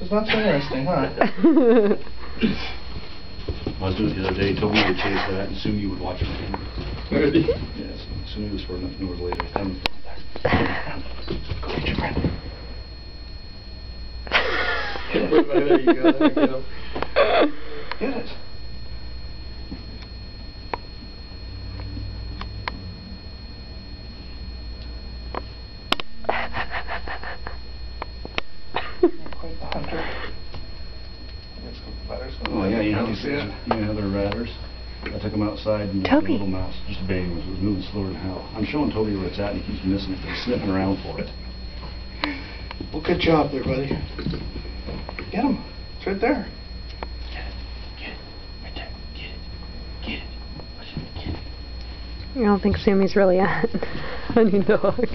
It's not so interesting, huh? I was doing it the other day, Told Tobey would chase that, and soon you would watch it. Really? Yes, Sumi was far enough north later. Go get your friend. there you go, there you go. Get it. Quite the hunter. There's letters. Oh, yeah, you know, You see it? you know, they're ratters. I took him outside and the little mouse, just a baby, was, was moving slower than hell. I'm showing Tobey where it's at and he keeps missing it, but he's sniffing around for it. Well, good job there, buddy. Get him. It's right there. Get it, right there, get it, get it. Get it. I don't think Sammy's really a hunting dog.